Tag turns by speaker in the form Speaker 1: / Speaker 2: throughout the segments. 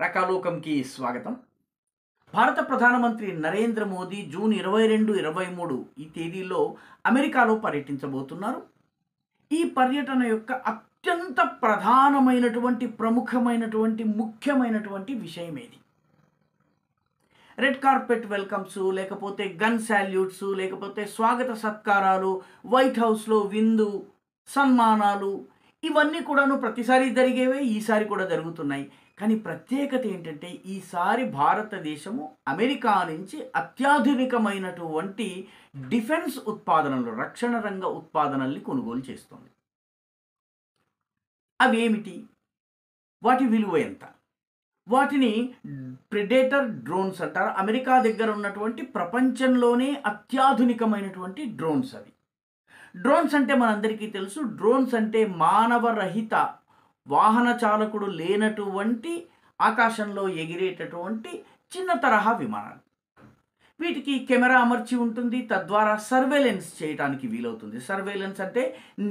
Speaker 1: రకాలోకంకి స్వాగతం. భారత ప్రధానమంత్రి నరేంద్ర మోదీ జూన్ ఇరవై రెండు ఇరవై మూడు ఈ తేదీల్లో అమెరికాలో పర్యటించబోతున్నారు. ఈ పర్యటన యొక్క అత్యంత ప్రధానమైనటువంటి ప్రముఖమైనటువంటి ముఖ్యమైనటువంటి విషయం ఏది? రెడ్ కార్పెట్ వెల్కమ్స్ లేకపోతే గన్ శాల్యూట్స్ లేకపోతే స్వాగత సత్కారాలు వైట్ హౌస్లో విందు సన్మానాలు ఇవన్నీ కూడాను ప్రతిసారి జరిగేవే ఈసారి కూడా జరుగుతున్నాయి. కానీ ప్రత్యేకత ఏంటంటే ఈసారి భారతదేశము అమెరికా నుంచి అత్యాధునికమైనటువంటి డిఫెన్స్ ఉత్పాదనలు రక్షణ రంగ ఉత్పాదనల్ని కొనుగోలు చేస్తుంది. అవి ఏమిటి వాటి విలువ ఎంత? వాటిని ప్రిడేటర్ డ్రోన్స్ అంటారు. అమెరికా దగ్గర ఉన్నటువంటి ప్రపంచంలోనే అత్యాధునికమైనటువంటి డ్రోన్స్ అవి. డ్రోన్స్ అంటే మనందరికీ తెలుసు. డ్రోన్స్ అంటే మానవరహిత వాహన చాలకుడు లేనటువంటి ఆకాశంలో ఎగిరేటటువంటి చిన్న తరహా విమానాలు. వీటికి కెమెరా అమర్చి ఉంటుంది తద్వారా సర్వేలెన్స్ చేయడానికి వీలవుతుంది. సర్వేలెన్స్ అంటే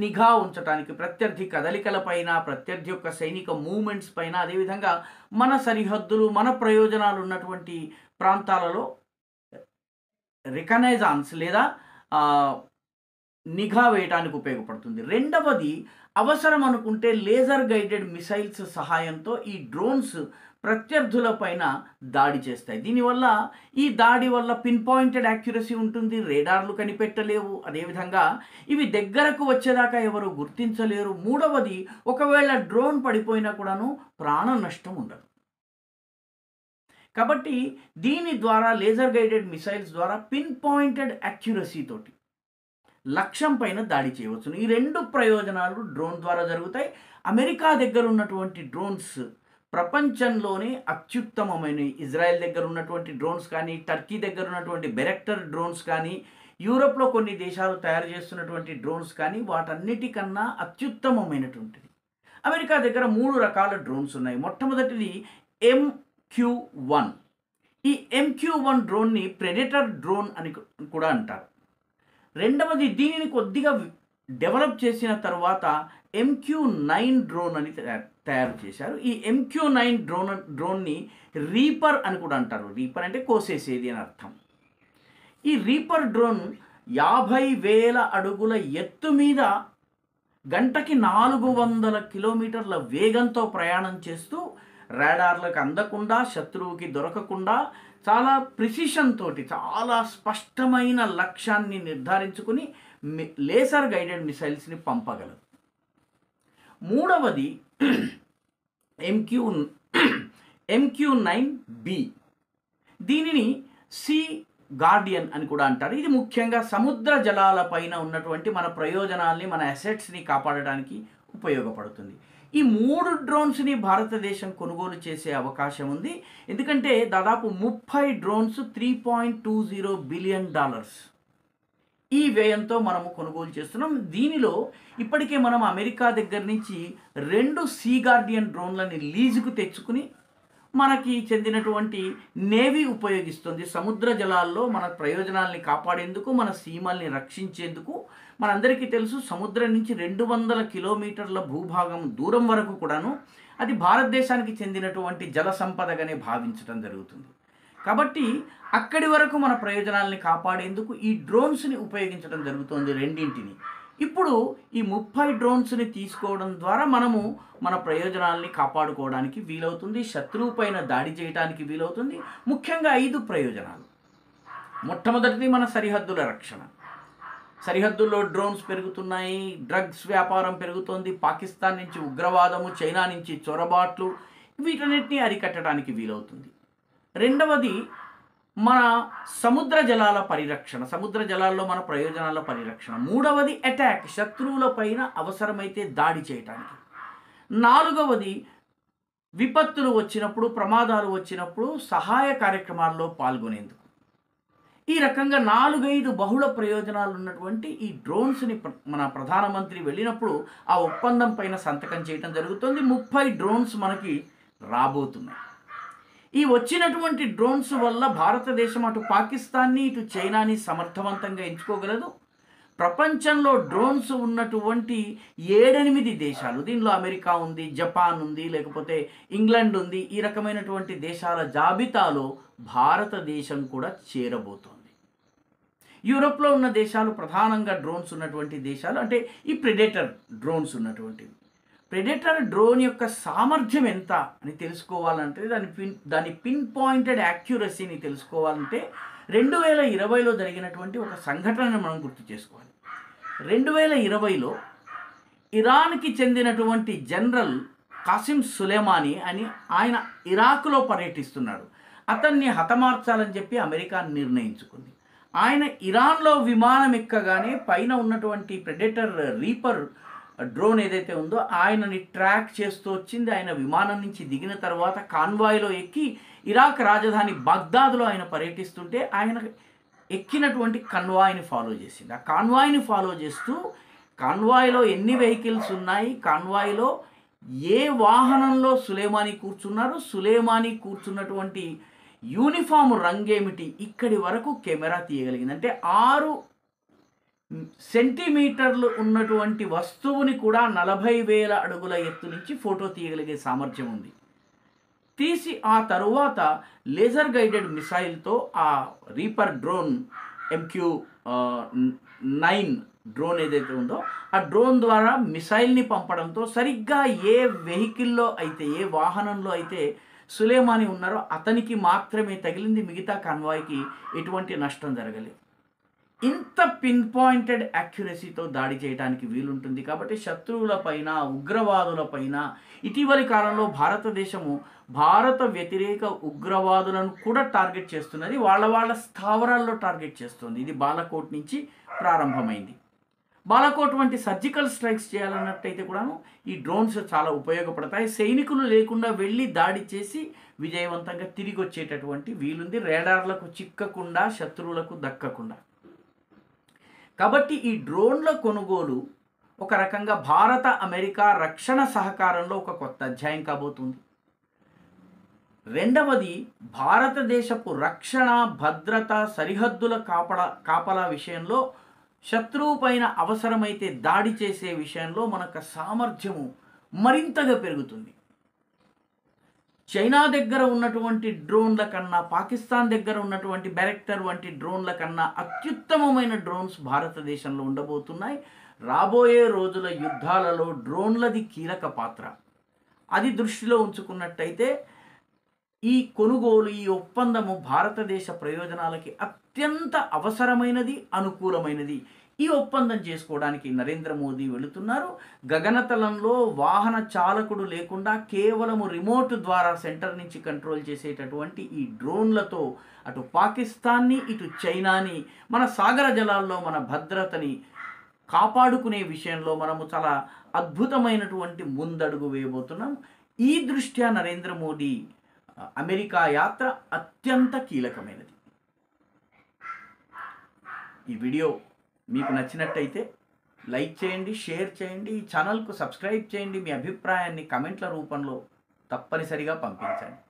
Speaker 1: నిఘా ఉంచడానికి ప్రత్యర్థి కదలికలపైన ప్రత్యర్థి యొక్క సైనిక మూమెంట్స్ పైన అదేవిధంగా మన సరిహద్దులు మన ప్రయోజనాలు ఉన్నటువంటి ప్రాంతాలలో రికనైజాన్స్ లేదా నిఘా వేయటానికి ఉపయోగపడుతుంది. రెండవది అవసరం అనుకుంటే లేజర్ గైడెడ్ మిసైల్స్ సహాయంతో ఈ డ్రోన్స్ ప్రత్యర్థుల పైన దాడి చేస్తాయి. దీనివల్ల ఈ దాడి వల్ల పిన్ పాయింటెడ్ యాక్యురసీ ఉంటుంది రేడార్లు కనిపెట్టలేవు. అదేవిధంగా ఇవి దగ్గరకు వచ్చేదాకా ఎవరు గుర్తించలేరు. మూడవది ఒకవేళ డ్రోన్ పడిపోయినా కూడాను ప్రాణ నష్టం ఉండదు. కాబట్టి దీని ద్వారా లేజర్ గైడెడ్ మిసైల్స్ ద్వారా పిన్ పాయింటెడ్ యాక్యురసీ తోటి లక్ష్యం పైన దాడి చేయవచ్చు. ఈ రెండు ప్రయోజనాలు డ్రోన్ ద్వారా జరుగుతాయి. అమెరికా దగ్గర ఉన్నటువంటి డ్రోన్స్ ప్రపంచంలోనే అత్యుత్తమమైన ఇజ్రాయెల్ దగ్గర ఉన్నటువంటి డ్రోన్స్ కానీ టర్కీ దగ్గర ఉన్నటువంటి బెరెక్టర్ డ్రోన్స్ కానీ యూరోప్లో కొన్ని దేశాలు తయారు చేస్తున్నటువంటి డ్రోన్స్ కానీ వాటన్నిటికన్నా అత్యుత్తమమైనటువంటిది. అమెరికా దగ్గర మూడు రకాల డ్రోన్స్ ఉన్నాయి. మొట్టమొదటిది ఎంక్యూ వన్ ఈ ఎంక్యూ వన్ డ్రోన్ని ప్రెడేటర్ డ్రోన్ అని కూడా అంటారు. రెండవది దీనిని కొద్దిగా డెవలప్ చేసిన తర్వాత ఎంక్యూ నైన్ డ్రోన్ అని తయారు తయారు చేశారు. ఈ ఎంక్యూ నైన్ డ్రోన్ డ్రోన్ని రీపర్ అని కూడా అంటారు. రీపర్ అంటే కోసేసేది అని అర్థం. ఈ రీపర్ డ్రోన్ యాభై వేల అడుగుల ఎత్తు మీద గంటకి నాలుగు వందల కిలోమీటర్ల వేగంతో ప్రయాణం చేస్తూ రాడార్లకు అందకుండా శత్రువుకి దొరకకుండా చాలా ప్రిసిషన్ తోటి చాలా స్పష్టమైన లక్ష్యాన్ని నిర్ధారించుకుని లేసర్ గైడెడ్ మిసైల్స్ని పంపగలదు. మూడవది M Q M Q nine B దీనిని సి గార్డియన్ అని కూడా అంటారు. ఇది ముఖ్యంగా సముద్ర జలాల పైన ఉన్నటువంటి మన ప్రయోజనాల్ని మన అసెట్స్ని కాపాడడానికి ఉపయోగపడుతుంది. ఈ మూడు డ్రోన్స్ని భారతదేశం కొనుగోలు చేసే అవకాశం ఉంది. ఎందుకంటే దాదాపు ముప్పై drones three point two zero billion dollars. ఈ వ్యయంతో మనము కొనుగోలు చేస్తున్నాం. దీనిలో ఇప్పటికే మనం అమెరికా దగ్గర నుంచి రెండు సీ గార్డియన్ డ్రోన్లని లీజుకు తెచ్చుకుని మనకి చెందినటువంటి నేవీ ఉపయోగిస్తుంది. సముద్ర జలాల్లో మన ప్రయోజనాల్ని కాపాడేందుకు మన సీమల్ని రక్షించేందుకు. మనందరికీ తెలుసు సముద్రం నుంచి రెండు వందల కిలోమీటర్ల భూభాగం దూరం వరకు కూడాను అది భారతదేశానికి చెందినటువంటి జల సంపదగానే భావించడం జరుగుతుంది. కాబట్టి అక్కడి వరకు మన ప్రయోజనాల్ని కాపాడేందుకు ఈ డ్రోన్స్ని ఉపయోగించడం జరుగుతుంది రెండింటిని. ఇప్పుడు ఈ ముప్పై డ్రోన్స్ని తీసుకోవడం ద్వారా మనము మన ప్రయోజనాల్ని కాపాడుకోవడానికి వీలవుతుంది శత్రువు పైన దాడి చేయడానికి వీలవుతుంది. ముఖ్యంగా ఐదు ప్రయోజనాలు. మొట్టమొదటిది మన సరిహద్దుల రక్షణ. సరిహద్దుల్లో డ్రోన్స్ పెరుగుతున్నాయి డ్రగ్స్ వ్యాపారం పెరుగుతోంది పాకిస్తాన్ నుంచి ఉగ్రవాదము చైనా నుంచి చొరబాట్లు వీటన్నిటిని అరికట్టడానికి వీలవుతుంది. రెండవది మన సముద్ర జలాల పరిరక్షణ సముద్ర జలాల్లో మన ప్రయోజనాల పరిరక్షణ. మూడవది అటాక్ శత్రువుల పైన అవసరమైతే దాడి చేయటానికి. నాలుగవది విపత్తులు వచ్చినప్పుడు ప్రమాదాలు వచ్చినప్పుడు సహాయ కార్యక్రమాల్లో పాల్గొనేందుకు. ఈ రకంగా నాలుగైదు బహుళ ప్రయోజనాలు ఉన్నటువంటి ఈ డ్రోన్స్ని ప్ర- మన ప్రధానమంత్రి వెళ్ళినప్పుడు ఆ ఒప్పందం పైన సంతకం చేయడం జరుగుతుంది. ముప్పై డ్రోన్స్ మనకి రాబోతున్నాయి. ఈ వచ్చినటువంటి డ్రోన్స్ వల్ల భారతదేశం అటు పాకిస్తాన్ని ఇటు చైనాని సమర్థవంతంగా ఎంచుకోగలదు. ప్రపంచంలో డ్రోన్స్ ఉన్నటువంటి ఏడెనిమిది దేశాలు దీనిలో అమెరికా ఉంది జపాన్ ఉంది లేకపోతే ఇంగ్లాండ్ ఉంది ఈ రకమైనటువంటి దేశాల జాబితాలో భారతదేశం కూడా చేరబోతోంది. యూరోప్లో ఉన్న దేశాలు ప్రధానంగా డ్రోన్స్ ఉన్నటువంటి దేశాలు అంటే ఈ ప్రెడేటర్ డ్రోన్స్ ఉన్నటువంటివి. ప్రెడేటర్ డ్రోన్ యొక్క సామర్థ్యం ఎంత అని తెలుసుకోవాలంటే దాని పిన్ దాని పిన్ పాయింటెడ్ యాక్యురసీని తెలుసుకోవాలంటే రెండు వేల ఇరవైలో జరిగినటువంటి ఒక సంఘటనను మనం గుర్తు చేసుకోవాలి. రెండు వేల ఇరవైలో ఇరాన్కి చెందినటువంటి జనరల్ కాసిం సులేమాని అని ఆయన ఇరాక్లో పర్యటిస్తున్నాడు. అతన్ని హతమార్చాలని చెప్పి అమెరికా నిర్ణయించుకుంది. ఆయన ఇరాన్లో విమానం ఎక్కగానే పైన ఉన్నటువంటి ప్రెడేటర్ రీపర్ డ్రోన్ ఏదైతే ఉందో ఆయనని ట్రాక్ చేస్తూ వచ్చింది. ఆయన విమానం నుంచి దిగిన తర్వాత కాన్వాయ్లో ఎక్కి ఇరాక్ రాజధాని బగ్దాద్లో ఆయన పర్యటిస్తుంటే ఆయన ఎక్కినటువంటి కన్వాయ్ని ఫాలో చేసింది. ఆ కాన్వాయ్ని ఫాలో చేస్తూ కాన్వాయ్లో ఎన్ని వెహికల్స్ ఉన్నాయి? కాన్వాయ్లో ఏ వాహనంలో సులేమాని కూర్చున్నారు? సులేమాని కూర్చున్నటువంటి యూనిఫామ్ రంగేమిటి ఇక్కడి వరకు కెమెరా తీయగలిగింది. అంటే ఆరు సెంటీమీటర్లు ఉన్నటువంటి వస్తువుని కూడా నలభై వేల అడుగుల ఎత్తు నుంచి ఫోటో తీయగలిగే సామర్థ్యం ఉంది. తీసి ఆ తరువాత లేజర్ గైడెడ్ మిసైల్తో ఆ reaper drone M Q nine drone ఏదైతే ఉందో ఆ డ్రోన్ ద్వారా మిసైల్ని పంపడంతో సరిగ్గా ఏ వెహికల్లో అయితే ఏ వాహనంలో అయితే సులేమాని ఉన్నారో అతనికి మాత్రమే తగిలింది మిగతా కన్వాయ్కి ఎటువంటి నష్టం జరగలేదు. ఇంత పిన్ పాయింటెడ్ యాక్యురసీతో దాడి చేయడానికి వీలుంటుంది కాబట్టి శత్రువులపైన ఉగ్రవాదులపైన ఇటీవలి కాలంలో భారతదేశము భారత వ్యతిరేక ఉగ్రవాదులను కూడా టార్గెట్ చేస్తున్నది. వాళ్ళ వాళ్ళ స్థావరాల్లో టార్గెట్ చేస్తుంది. ఇది బాలకోట్ నుంచి ప్రారంభమైంది. బాలకోట్ వంటి సర్జికల్ స్ట్రైక్స్ చేయాలన్నట్టయితే కూడాను ఈ డ్రోన్స్ చాలా ఉపయోగపడతాయి. సైనికులు లేకుండా వెళ్ళి దాడి చేసి విజయవంతంగా తిరిగి వచ్చేటటువంటి వీలుంది. రేడార్లకు చిక్కకుండా శత్రువులకు దక్కకుండా. కాబట్టి ఈ డ్రోన్ల కొనుగోలు ఒక రకంగా భారత అమెరికా రక్షణ సహకారంలో ఒక కొత్త అధ్యాయం కాబోతుంది. రెండవది భారతదేశపు రక్షణ భద్రత సరిహద్దుల కాపల కాపలా విషయంలో శత్రువు పైన అవసరమైతే దాడి చేసే విషయంలో మనకు సామర్థ్యము మరింతగా పెరుగుతుంది. చైనా దగ్గర ఉన్నటువంటి డ్రోన్ల కన్నా పాకిస్తాన్ దగ్గర ఉన్నటువంటి బెరెక్టర్ వంటి డ్రోన్ల కన్నా అత్యుత్తమమైన డ్రోన్స్ భారతదేశంలో ఉండబోతున్నాయి. రాబోయే రోజుల యుద్ధాలలో డ్రోన్లది కీలక పాత్ర. అది దృష్టిలో ఉంచుకున్నట్టయితే ఈ కొనుగోలు ఈ ఒప్పందము భారతదేశ ప్రయోజనాలకి అత్యంత అవసరమైనది అనుకూలమైనది. ఈ ఒప్పందం చేసుకోవడానికి నరేంద్ర మోదీ వెళుతున్నారు. గగనతలంలో వాహన చాలకుడు లేకుండా కేవలము రిమోట్ ద్వారా సెంటర్ నుంచి కంట్రోల్ చేసేటటువంటి ఈ డ్రోన్లతో అటు పాకిస్తాన్ని ఇటు చైనాని మన సాగర జలాల్లో మన భద్రతని కాపాడుకునే విషయంలో మనము చాలా అద్భుతమైనటువంటి ముందడుగు వేయబోతున్నాం. ఈ దృష్ట్యా నరేంద్ర మోదీ అమెరికా యాత్ర అత్యంత కీలకమైనది. ఈ వీడియో మీకు నచ్చినట్టయితే లైక్ చేయండి షేర్ చేయండి ఈ ఛానల్కు సబ్స్క్రైబ్ చేయండి మీ అభిప్రాయాన్ని కమెంట్ల రూపంలో తప్పనిసరిగా పంపించండి.